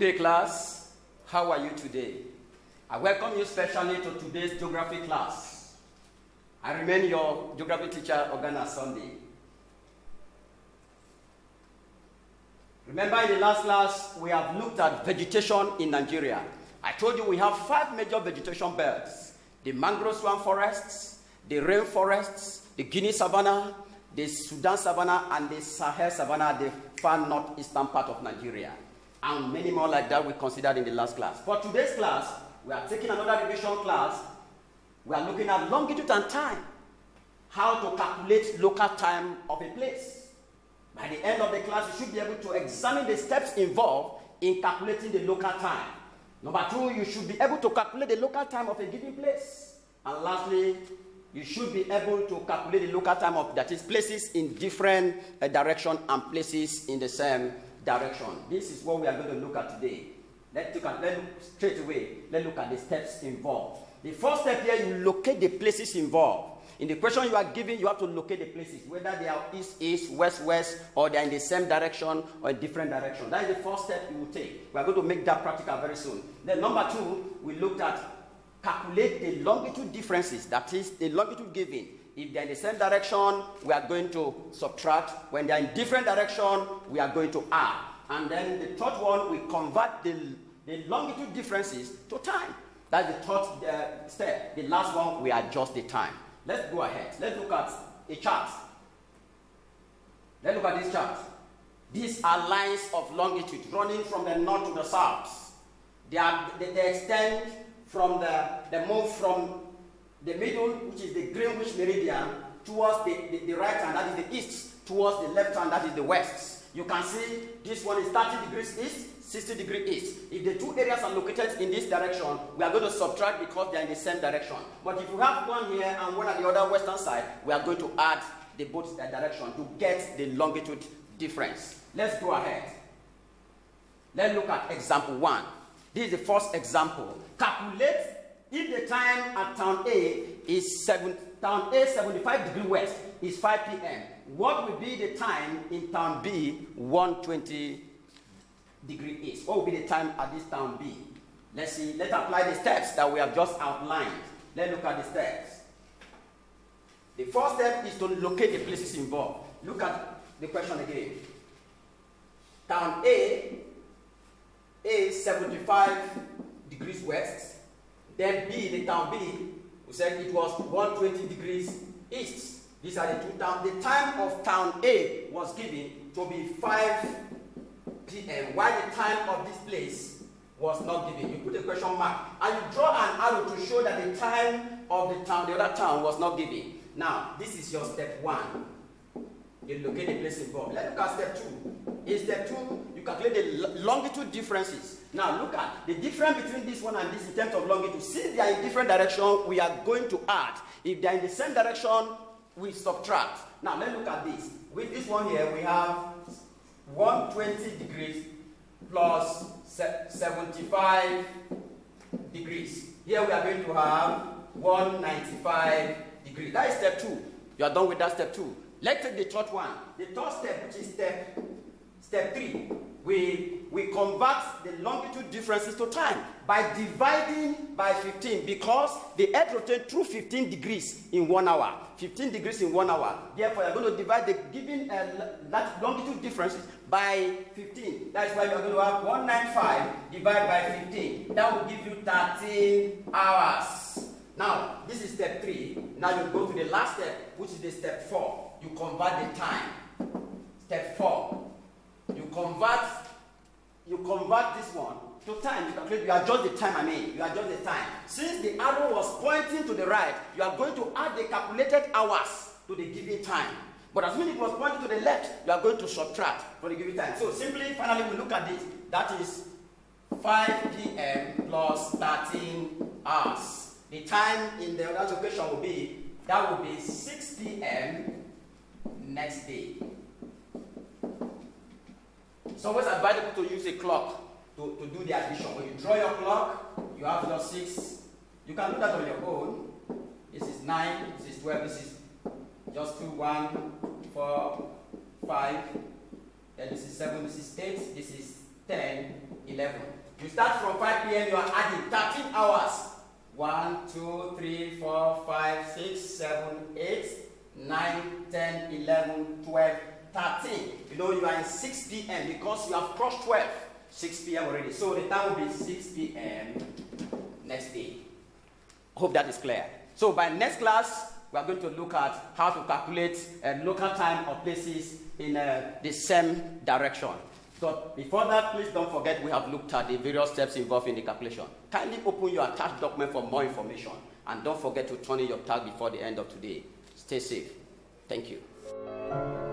Good day, class. How are you today? I welcome you specially to today's geography class. I remain your geography teacher, Ogana Sunday. Remember in the last class, we have looked at vegetation in Nigeria. I told you we have five major vegetation belts. The mangrove swamp forests, the rainforests, the Guinea savanna, the Sudan savanna, and the Sahel savanna, the far northeastern part of Nigeria. And many more like that we considered in the last class. For today's class, we are taking another revision class. We are looking at longitude and time. How to calculate local time of a place. By the end of the class, you should be able to examine the steps involved in calculating the local time. Number two, you should be able to calculate the local time of a given place. And lastly, you should be able to calculate the local time of that is places in different uh, direction and places in the same direction. This is what we are going to look at today. Let's look at, let's look straight away. Let's look at the steps involved. The first step here, you locate the places involved. In the question you are given, you have to locate the places, whether they are east, east, west, west, or they are in the same direction or different direction. That is the first step you will take. We are going to make that practical very soon. Then number two, we looked at calculate the longitude differences, that is the longitude given. If they're in the same direction, we are going to subtract. When they're in different direction, we are going to add. And then the third one, we convert the, the longitude differences to time. That's the third uh, step. The last one, we adjust the time. Let's go ahead. Let's look at a chart. Let's look at this chart. These are lines of longitude running from the north to the south. They, are, they, they extend from the, they move from the middle, which is the Greenwich meridian, towards the, the, the right hand, that is the east, towards the left hand, that is the west. You can see this one is 30 degrees east, 60 degrees east. If the two areas are located in this direction, we are going to subtract because they are in the same direction. But if you have one here and one at the other western side, we are going to add the both uh, direction to get the longitude difference. Let's go ahead. Let's look at example one. This is the first example. Calculate if the time at town A is seven, town A 75 degree west is 5 p.m. What will be the time in town B 120 degree east? What will be the time at this town B? Let's see. Let's apply the steps that we have just outlined. Let's look at the steps. The first step is to locate the places involved. Look at the question again. Town A is 75 degrees west. Then B, the town B, we said it was 120 degrees east. These are the two towns. The time of town A was given to be 5 p.m. While the time of this place was not given. You put a question mark and you draw an arrow to show that the time of the town, the other town, was not given. Now, this is your step one. You locate the place involved. Let's look at step two. In step two, calculate the longitude differences. Now look at the difference between this one and this in terms of longitude. Since they are in different direction, we are going to add. If they are in the same direction, we subtract. Now let's look at this. With this one here, we have 120 degrees plus 75 degrees. Here we are going to have 195 degrees. That is step two. You are done with that step two. Let's take the third one. The third step, which is step, step three, we, we convert the longitude differences to time by dividing by 15 because the earth rotates through 15 degrees in one hour. 15 degrees in one hour. Therefore, you're going to divide the given uh, longitude differences by 15. That's why you're going to have 195 divided by 15. That will give you 13 hours. Now, this is step three. Now you go to the last step, which is the step four. You convert the time. Step four. You convert, you convert this one to time. You calculate, you adjust the time, I mean, you adjust the time. Since the arrow was pointing to the right, you are going to add the calculated hours to the given time. But as soon as it was pointing to the left, you are going to subtract for the given time. So simply, finally, we look at this. That is 5 p.m. plus 13 hours. The time in the other location will be, that will be 6 p.m. next day. It's always advisable to use a clock to, to do the addition. When you draw your clock, you have your 6. You can do that on your own. This is 9, this is 12, this is just 2, 1, 4, 5. Then this is 7, this is 8, this is 10, 11. You start from 5 p.m., you are adding 13 hours. 1, 2, 3, 4, 5, 6, 7, 8, 9, 10, 11, 12, 13. You know, you are in 6 p.m. because you have crossed 12. 6 p.m. already. So the time will be 6 p.m. next day. Hope that is clear. So by next class, we are going to look at how to calculate uh, local time or places in uh, the same direction. So before that, please don't forget we have looked at the various steps involved in the calculation. Kindly open your attached document for more information. And don't forget to turn in your tag before the end of today. Stay safe. Thank you.